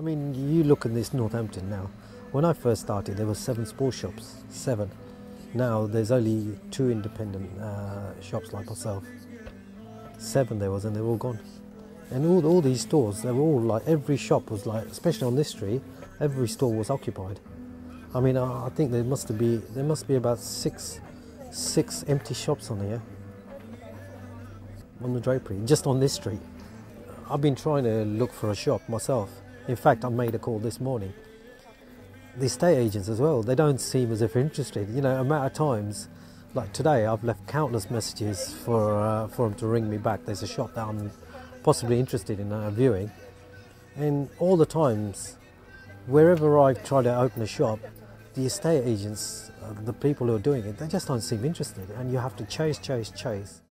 I mean, you look at this Northampton now. When I first started, there were seven sports shops, seven. Now there's only two independent uh, shops like myself. Seven there was, and they're all gone. And all, all these stores, they were all like every shop was like, especially on this street, every store was occupied. I mean, I, I think there must be there must be about six six empty shops on here on the drapery, just on this street. I've been trying to look for a shop myself. In fact, I made a call this morning. The estate agents as well, they don't seem as if interested. You know, a matter of times, like today, I've left countless messages for uh, for them to ring me back. There's a shop that I'm possibly interested in uh, viewing, and all the times, wherever I've tried to open a shop, the estate agents, uh, the people who are doing it, they just don't seem interested, and you have to chase, chase, chase.